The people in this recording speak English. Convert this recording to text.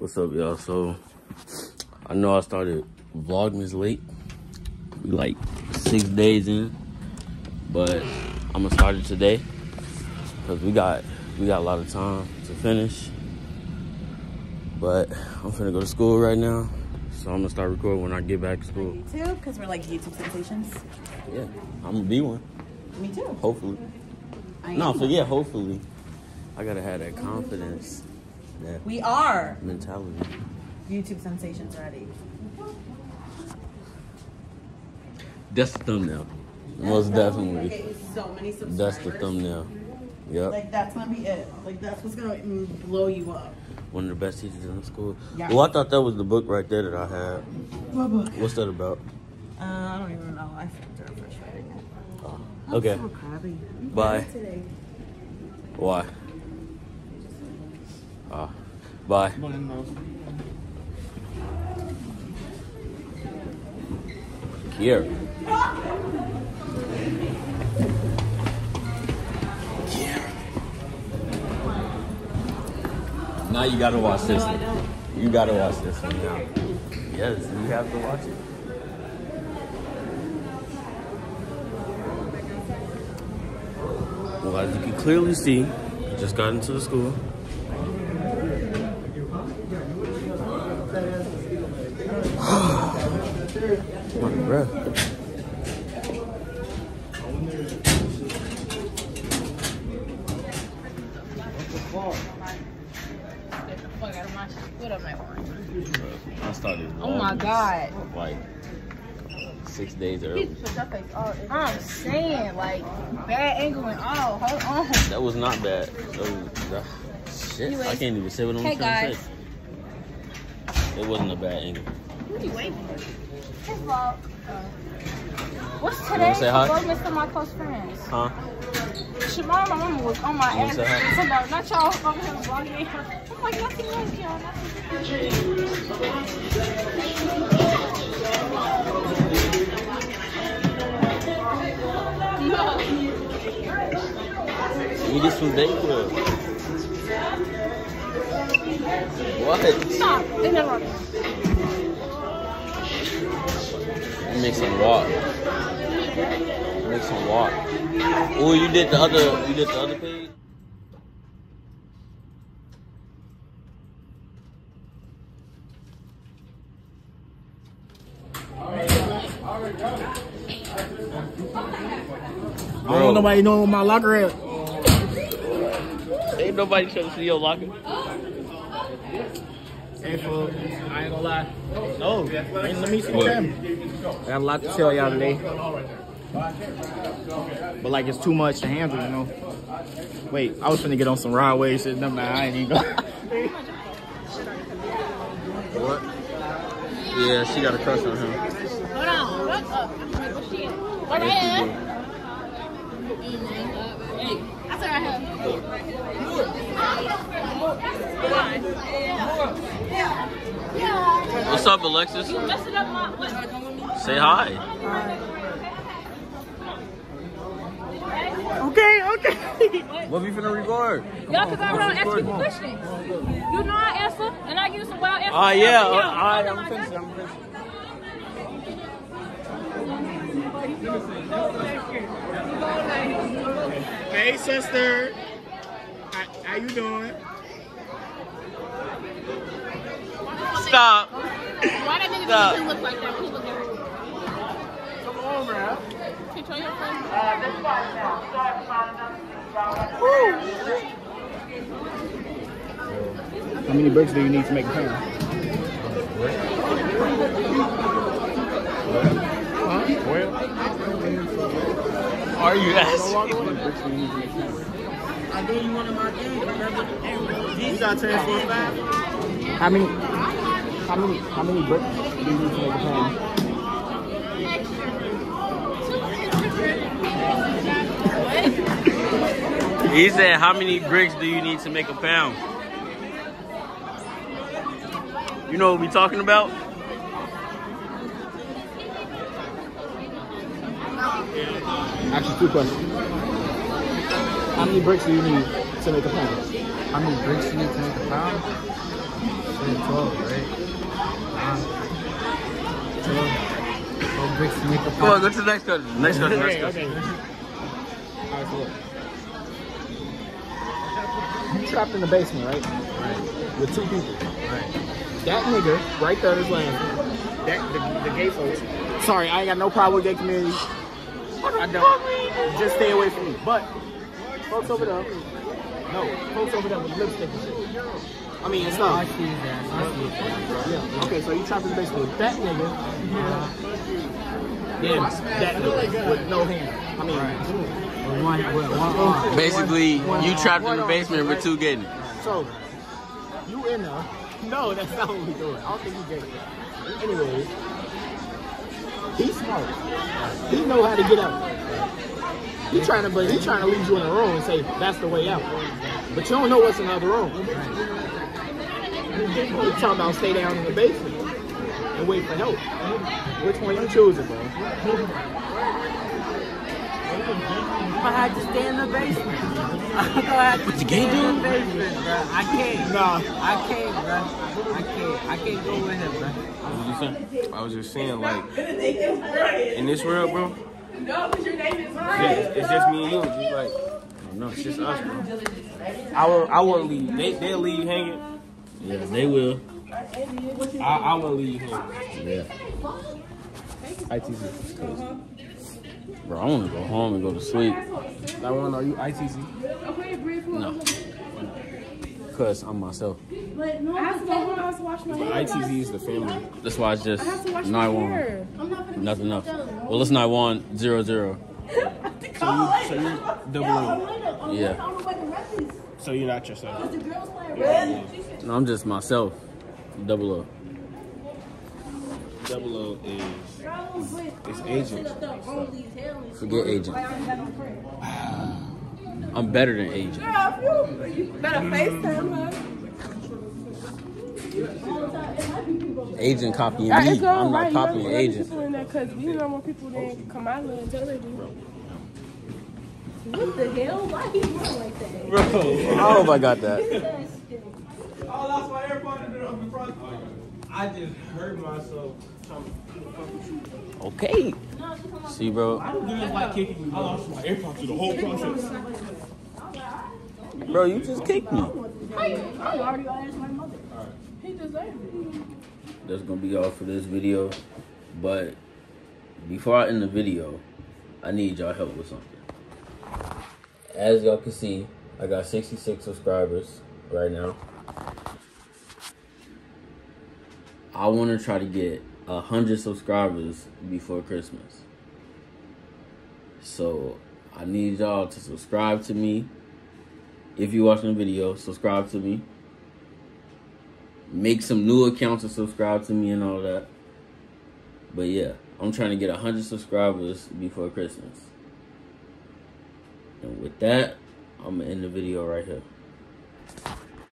What's up, y'all? So, I know I started Vlogmas late. We like six days in, but I'm gonna start it today because we got we got a lot of time to finish. But I'm finna go to school right now, so I'm gonna start recording when I get back to school. YouTube, because we're like YouTube sensations. Yeah, I'm gonna be one, Me too. hopefully. I No, forget hopefully. I gotta have that confidence, that We are mentality. YouTube sensations already. That's the thumbnail. Most definitely. Getting so many subscribers. That's the thumbnail. Yep. Like that's gonna be it. Like that's what's gonna blow you up. One of the best teachers in the school. Yeah. Well, I thought that was the book right there that I had. What book? What's that about? Uh, I don't even know. I finished our first reading it. Oh, I'm okay. so Bye. Why? Ah. Bye. Here. Now you gotta watch this one. You gotta watch this one now. Yes, you have to watch it. Well, as you can clearly see, I just got into the school. My breath. Get the fuck out of my shit. What up, man? I started. Oh my God. Like six days early. I'm saying, like, bad angle and all. Hold on. That was not bad. That was, that, shit, I can't even say what I'm Hey, trying to guys. say. It wasn't a bad angle. What are you waiting for? His vlog. Uh, what's today? say hi? To my close friends. Huh? Shamar, my mama was on my ass. say hi? Talking not y'all over here vlogging. I'm like, nothing like y'all. Nothing. We just from Dayquil. What? Stop. They never. Make some walk. Make some walk. Oh, you did the other. You did the other page. I don't want nobody knowing my locker at. Ain't nobody trying to see your locker. Hey, fool. I ain't gonna lie. No, let me see What? I got a lot to tell y'all today. But like it's too much to handle, you know. Wait, I was finna get on some ride wave shit. Never mind, I ain't even go. What? Yeah, she got a crush on him. Hold on. What up? What's she in? What Yes, I she do. Hey, I said I have. What's up, Alexis? You messing up my what? Say hi. okay, okay. What we finna record? Y'all, cause I don't ask people questions. You know I answer, and I give you some wild answers. Ah, yeah. Y'all, Alright, I'm y'all, finished. I'm finished. Hey, sister. How, how you doing? Stop. Why that nigga Stop. doesn't look like that he look at? Come on, bro. Can you show your friend? Uh, how many bricks do you need to make a pound? Huh? Well, Are you asking? how many bricks do you need a pound? I gave you one of my games, remember? You got transfer five? How many, how many, how many bricks do you need to make a pound? He said, "How many bricks do you need to make a pound?" You know what we talking about? Actually, two questions. How many bricks do you need to make a pound? How many bricks do you need to make a pound? 12, right? Uh, 12. 12 bricks to make a Come on, go to the next question. Next question. Next Okay, question. okay. Alright, so look. You trapped in the basement, right? Right, With two people. right. That nigga right there is laughing. That the, the gay folks. Sorry, I ain't got no problem with gay community. I don't. Just stay away from me. But folks over there, no, folks over there with lipstick and shit. I mean, it's I not. see that. I see that. Yeah. Okay, so you trapped in the basement with that nigga. Then that nigga with no hand. I mean, With one, with one arm. Basically, One- you one- trapped in the basement with two getting. So, you in there. No, that's not what we doing. I don't think you get it. Anyways, he's smart. He know how to get out. He trying to, but he trying to leave you in the room and say that's the way out. But you don't know what's in the other room. You talking about stay down in the basement and wait for help. Which one you choosing, bro? I had to stay in the basement. I'm gonna have to the gay stay in the basement, bro. I can't. Nah. I can't, bro. I can't. I can't go with him, bro. What you saying? I was just saying, like, in this world, bro, No, because your name is it's, right. it's just me and you. Just like, no, it's just us, bro. I won't, I won't leave. They, they'll leave hanging. Yeah, they will. I, I won't leave hanging. Yeah. ITC. Uh-huh. Bro, I want to go home and go to sleep. That one, are you ITC? No. Because I'm myself. But no, I have to go home. I have to wash my hair. ITC is the family. That's why it's just I have to wash my 9 hair. Not gonna Nothing else. Well, it's 9 1 0 0. So you double O. Yeah. So you're not yourself. No, I'm just myself. Double O. Double O is it's agent. Forget agent. I'm better than agent. Better FaceTime her. Agent copying Right, me. it's I'm not You copying don't agent. people in there because we don't want people to come out there and tell they do. What the hell? Why he run like that? Bro, I hope I got that. Oh, I just hurt myself trying to Okay. See, bro. I don't just like kicking you. I lost my AirPods through the whole process. Bro, you just kicked me. I already asked my mother. He deserved it. That's gonna be all for this video. But before I end the video, I need y'all help with something. As y'all can see, I got 66 subscribers right now. I want to try to get a hundred subscribers before Christmas. So I need y'all to subscribe to me. If you're watching the video, subscribe to me. Make some new accounts and subscribe to me and all that. But yeah, I'm trying to get a hundred subscribers before Christmas. And with that, I'm gonna end the video right here.